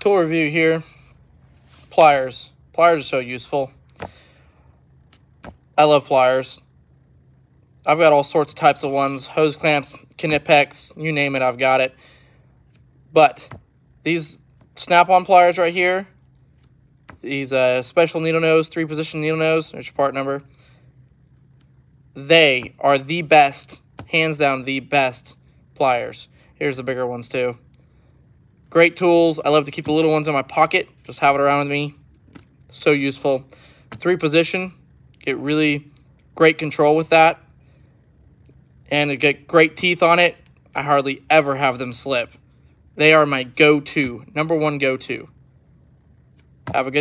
Tool review here. Pliers. Pliers are so useful. I love pliers. I've got all sorts of types of ones. Hose clamps, Knipex, you name it, I've got it. But these snap-on pliers right here, these uh, special needle nose, three-position needle nose, there's your part number. They are the best, hands down the best pliers. Here's the bigger ones too. Great tools. I love to keep the little ones in my pocket. Just have it around with me. So useful. Three position. Get really great control with that. And get great teeth on it, I hardly ever have them slip. They are my go-to, number one go-to. Have a good